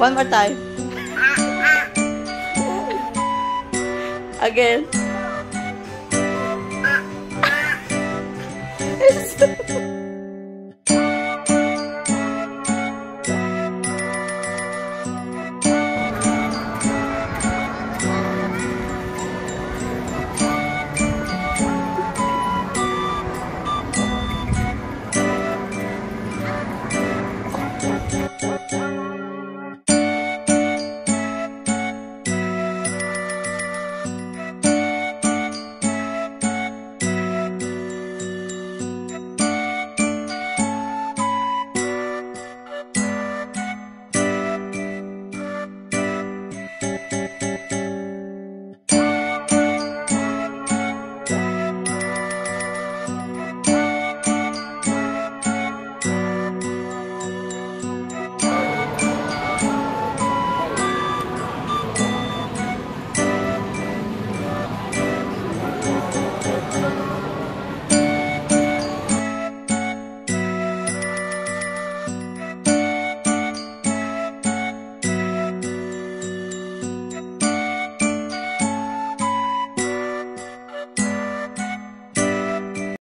One more time. Again.